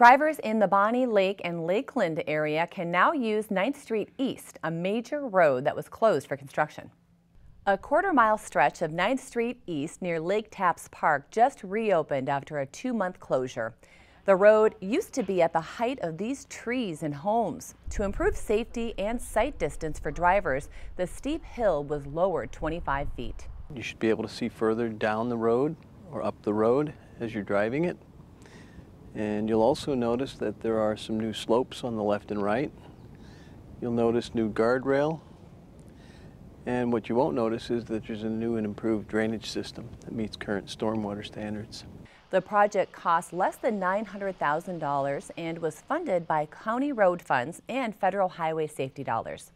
Drivers in the Bonney Lake and Lakeland area can now use 9th Street East, a major road that was closed for construction. A quarter mile stretch of 9th Street East near Lake Tapps Park just reopened after a two month closure. The road used to be at the height of these trees and homes. To improve safety and sight distance for drivers, the steep hill was lowered 25 feet. You should be able to see further down the road or up the road as you're driving it. And you'll also notice that there are some new slopes on the left and right. You'll notice new guardrail. And what you won't notice is that there's a new and improved drainage system that meets current stormwater standards. The project cost less than $900,000 and was funded by county road funds and federal highway safety dollars.